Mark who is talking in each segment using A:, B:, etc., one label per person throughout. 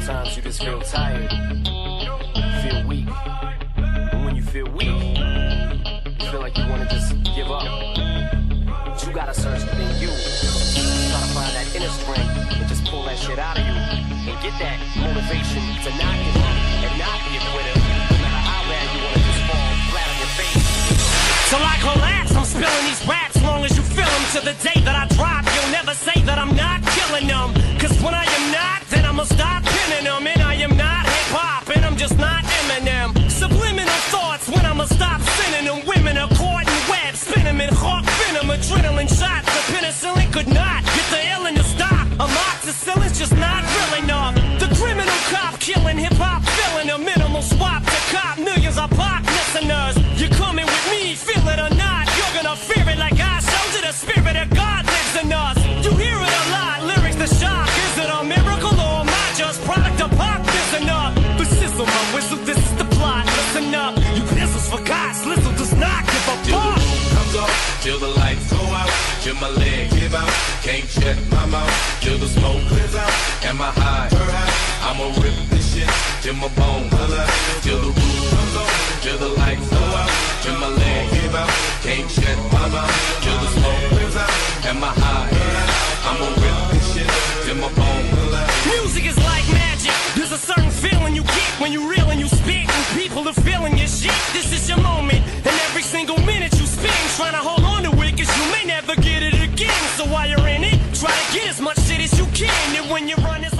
A: Sometimes you just feel tired, feel weak. And when you feel weak, you feel like you wanna just give up. But you gotta search within you. Try to find that inner strength and just pull that shit out of you. And get that motivation to not give up and not be a quitter. No matter how bad you wanna just fall flat on your face.
B: So I collapse, I'm spilling these raps
C: till the lights go out, till my leg give out. Can't shut my mouth, till the smoke clears out. Am I high? I'ma rip this shit till my holler. Till the roof
B: when you run, is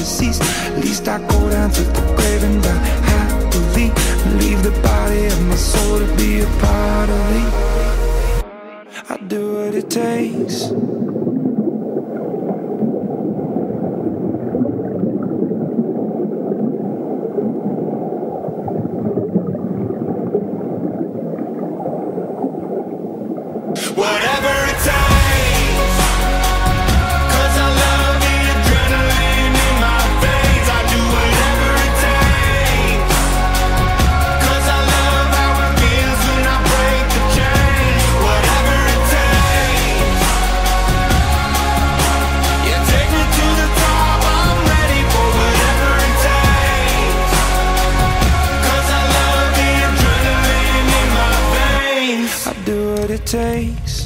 D: deceased, at least I go down to the grave and die happily. Leave the body of my soul to be a part of me. I do what it takes. takes